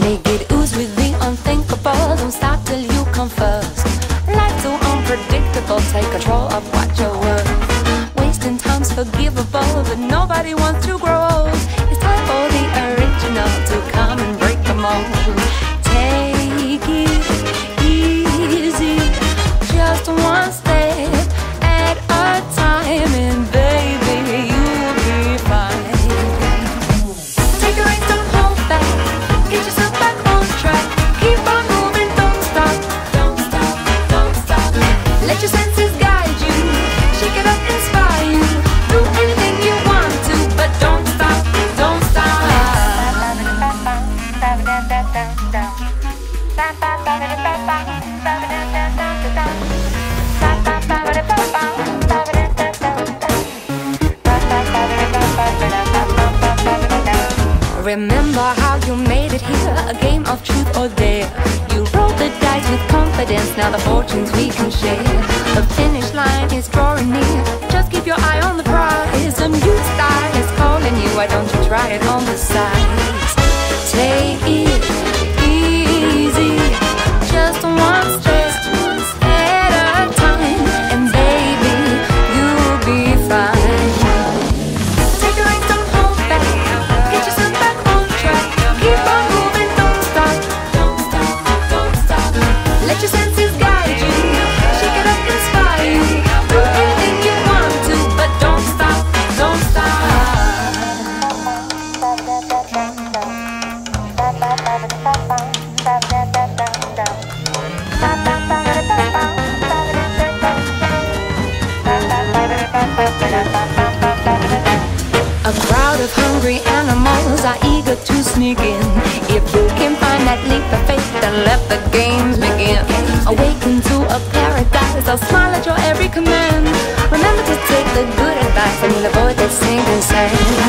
Make it ooze with the unthinkable. Don't stop till you come first. Life's so unpredictable. Take control of what you're worth. Wasting time's forgivable, but nobody wants to. Remember how you made it here, a game of truth or dare. You rolled the dice with confidence, now the fortunes we can share. The finish line is drawing near, just keep your eye on the prize. A A crowd of hungry animals are eager to sneak in. If you can find that leap of faith, then let the games begin. Awaken to a paradise, I'll smile at your every command. Remember to take the good advice and avoid the sinking sand.